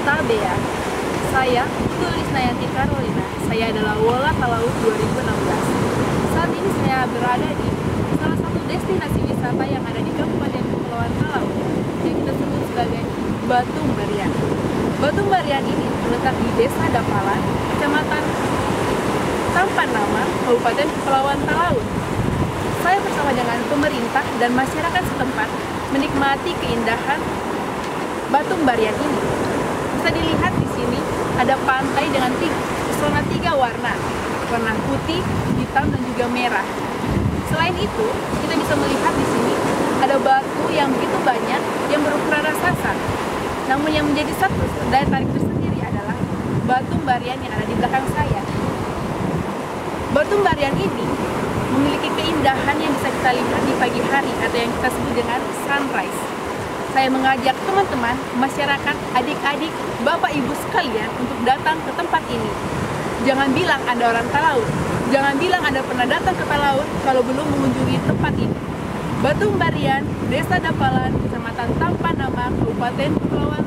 Tabea. Saya, Tulis Nayanti Carolina. Saya adalah Wola Talaut 2016. Saat ini saya berada di salah satu destinasi wisata yang ada di Kabupaten Kepulauan Talaut yang kita sebut sebagai Batu Barian. Batu Barian ini terletak di Desa Dapalan, Kecamatan Tampan Nama, Kabupaten Kepulauan Talaut. Saya bersama dengan pemerintah dan masyarakat setempat menikmati keindahan Batu Barian ini. Dilihat di sini ada pantai dengan tiga, pesona tiga warna, warna putih, hitam, dan juga merah. Selain itu, kita bisa melihat di sini ada batu yang begitu banyak yang berukuran raksasa. Namun yang menjadi satu daya tarik tersendiri adalah batu barian yang ada di belakang saya. Batu barian ini memiliki keindahan yang bisa kita lihat di pagi hari atau yang kita sebut dengan sunrise. Saya mengajak teman-teman, masyarakat, adik-adik, bapak ibu sekalian untuk datang ke tempat ini. Jangan bilang Anda orang Talaut, jangan bilang Anda pernah datang ke Talaut kalau belum mengunjungi tempat ini. Batu Barian, Desa Dapalan, Kecamatan Tampan Nama, Kabupaten Talaut.